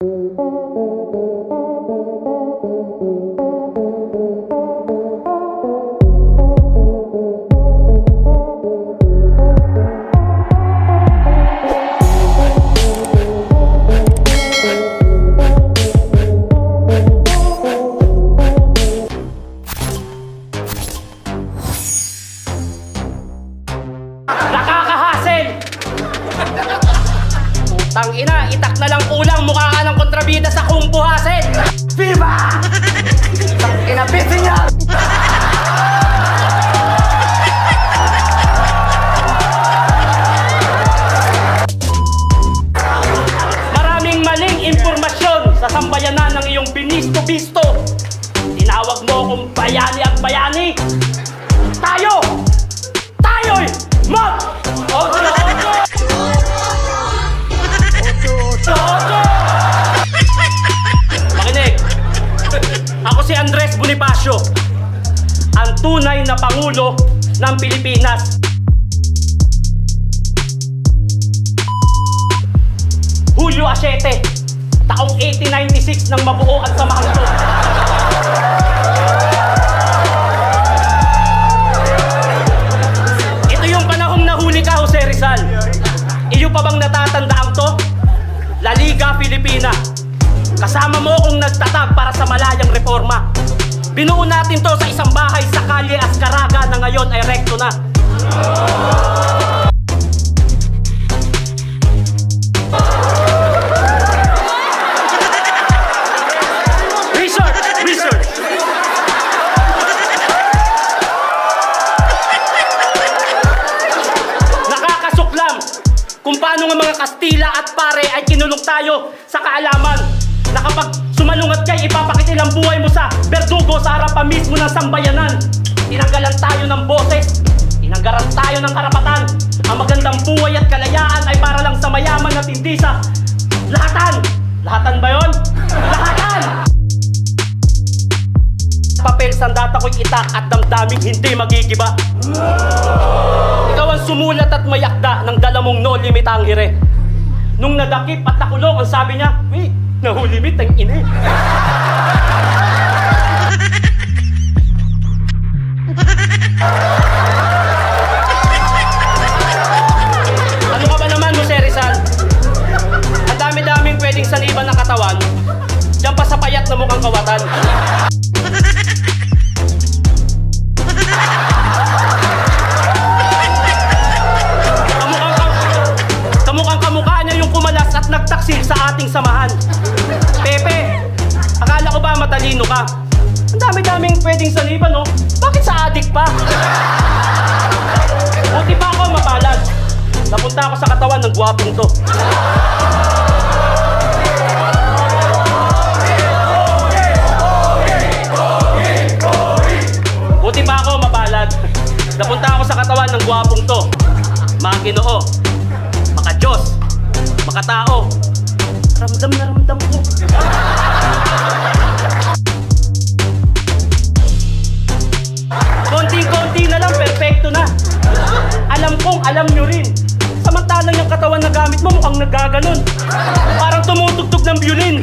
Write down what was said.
他曾经担任香港大。Putang ina, itak na lang kulang mukha ka ng kontrabida sa kung buhasin! Viva! Tang ina, bitin yan! Maraming maling impormasyon sa sambayanan ng iyong binisto-bisto. Tinawag mo akong bayani at bayani. Tayo! Tayo'y mag... Ocho, ocho! Bonifacio, ang tunay na Pangulo ng Pilipinas. Julio Asete, taong 1896 nang mabuo ang samahang to. Ito yung panahong nahuli ka, Jose Rizal. Iyo pa bang natatandaan to? La Liga Filipina. Kasama mo kung nagtatag para sa malayang reforma. Binuo natin to sa isang bahay sa Kalye Ascaraga na ngayon ay rekto na. Research! Research! Nakakasuklam kung paano nga mga Kastila at pare ay kinulong tayo sa kaalaman na kapag sumalungat kay ipapakit ilang buhay mo sa berdugo sa harapan mismo ng sambayanan. Tinanggalan tayo ng boses, tinanggaran tayo ng karapatan. Ang magandang buhay at kalayaan ay para lang sa mayaman at hindi sa lahatan. Lahatan ba yon? Lahatan! Papel sandata ko'y itak at damdaming hindi magigiba. Ikaw ang sumulat at mayakda ng dala mong no limit ang hire. Nung nadakip at nakulong, ang sabi niya, Uy, nahulimit ang ine. ano ka ba naman, Jose Rizal? Ang dami-daming pwedeng saniban ng katawan, diyan pa sa payat na mukhang kawatan. At nagtaksil sa ating samahan. Pepe, akala ko ba matalino ka? Ang dami-daming pwedeng saliban, no? Bakit sa adik pa? Buti pa ako mapalad. Napunta ako sa katawan ng gwapong to. Buti pa ako mapalad. Napunta ako sa katawan ng gwapong to. Mga ginoo, maka tao. Ramdam na ramdam ko. Konting-konti na lang, perfecto na. Alam kong alam nyo rin. Samantalang yung katawan na gamit mo mukhang nagaganon. Parang tumutugtog ng violin.